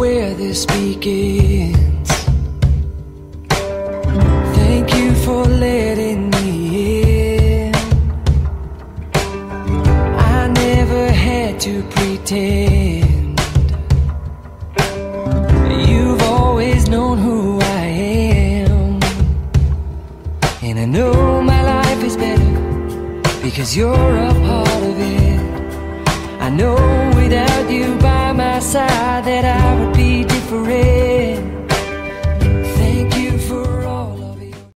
Where this begins. Thank you for letting me in. I never had to pretend. You've always known who I am. And I know my life is better because you're a part of it. I know